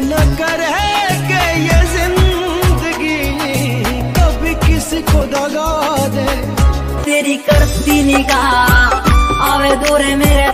न करे के ये ज़िंदगी कभी किसी को दगा दे। तेरी करती निगाह, आवे दूर मेरे